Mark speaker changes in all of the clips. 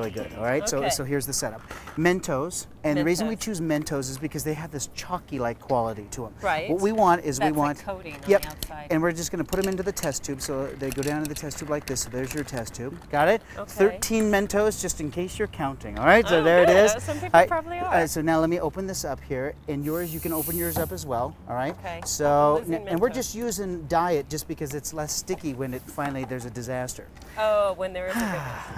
Speaker 1: really good. All right. So
Speaker 2: Okay.
Speaker 1: so here's the setup. Mentos, and the reason we choose Mentos is because they have this chalky-like quality to them.
Speaker 2: Right.
Speaker 1: What we want is
Speaker 2: That's
Speaker 1: we want.
Speaker 2: coating on the
Speaker 1: yep.
Speaker 2: outside.
Speaker 1: And we're just going to put them into the test tube, so they go down to the test tube like this. So there's your test tube. Got it?
Speaker 2: Okay.
Speaker 1: 13 Mentos, just in case you're counting. All right. So
Speaker 2: Oh,
Speaker 1: there
Speaker 2: good.
Speaker 1: it is.
Speaker 2: Some people
Speaker 1: All right,
Speaker 2: probably
Speaker 1: uh,
Speaker 2: are.
Speaker 1: right, so now let me open this up here, and yours you can open yours up as well. All right.
Speaker 2: Okay.
Speaker 1: So and we're just using diet just because it's less sticky when it finally there's a disaster.
Speaker 2: Oh, when there is a one.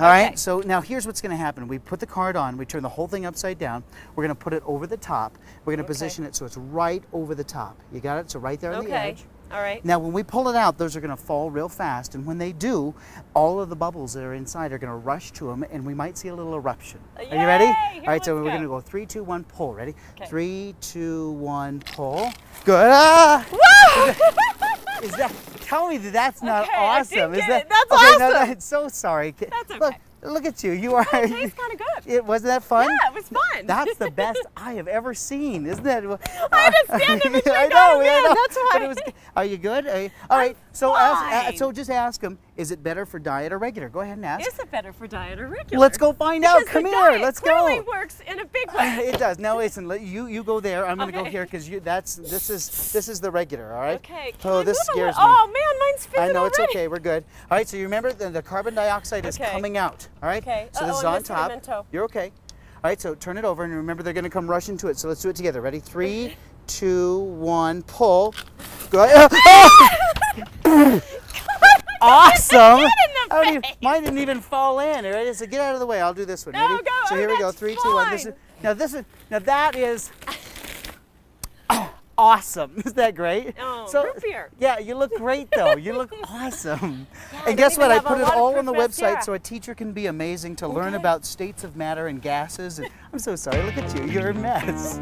Speaker 1: All right.
Speaker 2: Okay.
Speaker 1: So now here's what's going to happen. We put the card on. We turn the whole thing upside down. We're going to put it over the top. We're going to
Speaker 2: Okay.
Speaker 1: position it so it's right over the top. You got it? So right there on the
Speaker 2: Okay.
Speaker 1: edge.
Speaker 2: All right.
Speaker 1: Now, when we pull it out, those are going to fall real fast, and when they do, all of the bubbles that are inside are going to rush to them, and we might see a little eruption. Are you ready?
Speaker 2: Yay!
Speaker 1: All right, so
Speaker 2: Here,
Speaker 1: we're going to
Speaker 2: go.
Speaker 1: go three, two, one, pull. Ready?
Speaker 2: Okay.
Speaker 1: Three, two, one, pull. Good. Ah! Is that? Tell me that that's not
Speaker 2: Okay,
Speaker 1: awesome. Is that?
Speaker 2: it. That's
Speaker 1: okay, No,
Speaker 2: awesome.
Speaker 1: no, so sorry.
Speaker 2: That's okay.
Speaker 1: look at you. You are.
Speaker 2: It tastes kind of good.
Speaker 1: It wasn't that fun?
Speaker 2: Yeah, it was fun.
Speaker 1: That's the best I have ever seen, isn't it?
Speaker 2: I had to stand
Speaker 1: I know, yeah, I know.
Speaker 2: that's
Speaker 1: But
Speaker 2: why.
Speaker 1: it was, are you good? Are you- all right. So ask, uh, so just ask him. Is it better for diet or regular? Go ahead and ask.
Speaker 2: Is it better for diet or regular?
Speaker 1: Let's go find out. Come here. Let's
Speaker 2: clearly
Speaker 1: go.
Speaker 2: works in a big way.
Speaker 1: It does. Now listen. You you go there. I'm gonna go here because you that's this is this is the regular. All right.
Speaker 2: Okay. Can
Speaker 1: Oh, this scares me.
Speaker 2: Oh man, mine's fizzing
Speaker 1: I know it's okay. We're good. All right. So you remember the, the carbon dioxide is
Speaker 2: Okay.
Speaker 1: coming out. All right.
Speaker 2: Okay.
Speaker 1: So this
Speaker 2: Uh-oh,
Speaker 1: is
Speaker 2: I'm
Speaker 1: on top.
Speaker 2: Mento.
Speaker 1: You're okay. All right. So turn it over and remember they're going to come rushing to it. So let's do it together. Ready? Three, two, one, pull. Go. awesome.
Speaker 2: in the
Speaker 1: I don't mine didn't even fall in. All right. So get out of the way. I'll do this one.
Speaker 2: No,
Speaker 1: Ready?
Speaker 2: go.
Speaker 1: So here we go. Three, two, one. This is now. This is now that is. Awesome! Isn't that great?
Speaker 2: Oh,
Speaker 1: so,
Speaker 2: root beer.
Speaker 1: Yeah, you look great though. You look awesome.
Speaker 2: I
Speaker 1: and guess what? I put it all on the website so a teacher can be amazing to learn about states of matter and gases. And I'm so sorry. Look at you. You're a mess.